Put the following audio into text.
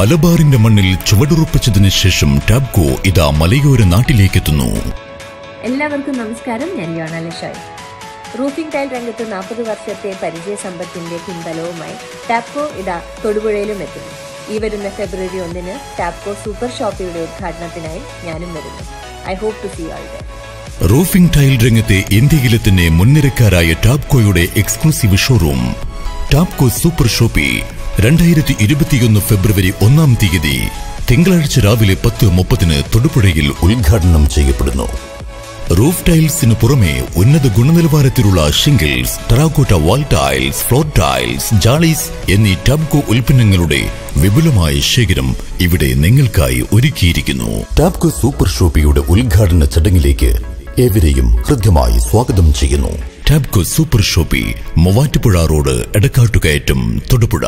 മലബാറിന്റെ മണ്ണിൽ ചുവടുറപ്പിച്ചതിന് ശേഷം ടാബ്കോ ഇതാ മലയോര നാട്ടിലേക്കെത്തുന്നു. എല്ലാവർക്കും നമസ്കാരം. ഞാൻ യോണാലിഷായ് ലിഷോയ് റൂഫിംഗ് ടൈൽ രംഗത്ത് നാൽപ്പത് വർഷത്തെ പരിചയ സമ്പത്തിന്റെ പിൻബലവുമായി ടാപ്കോ ഇതാ തൊടുപുഴയിലും എത്തുന്നു. ഈ വരുന്ന ഫെബ്രുവരി ഒന്നിന് ടാപ്കോ സൂപ്പർ ഷോപ്പിയുടെ ഉദ്ഘാടനത്തിനായി ഞാനും വരുന്നു. I hope to see all roofing tile രംഗത്തെ ഇന്ത്യയിലെ തന്നെ മുൻനിരക്കാരായ ടാപ്കോയുടെ exclusive showroom Tapco super shoppy രണ്ടായിരത്തി ഇരുപത്തിയൊന്ന് ഫെബ്രുവരി ഒന്നാം തീയതി തിങ്കളാഴ്ച രാവിലെ പത്ത് മുപ്പതിന് തൊടുപുഴയിൽ ഉദ്ഘാടനം ചെയ്യപ്പെടുന്നു. റൂഫ് ടൈൽസിന് പുറമെ ഉന്നത ഗുണനിലവാരത്തിലുള്ള shingles terracotta wall tiles floor tiles ജാളീസ് എന്നീ ടാബ്കോ ഉൽപ്പന്നങ്ങളുടെ വിപുലമായ ശേഖരം ഇവിടെ നിങ്ങൾക്കായി ഒരുക്കിയിരിക്കുന്നു. ടാബ്കോ സൂപ്പർ ഷോപ്പിയുടെ ഉദ്ഘാടന ചടങ്ങിലേക്ക് ഏവരെയും ഹൃദ്യമായി സ്വാഗതം ചെയ്യുന്നു. Tapco super shoppy Muvattupuzha road Edakkattukayattam Thodupuzha.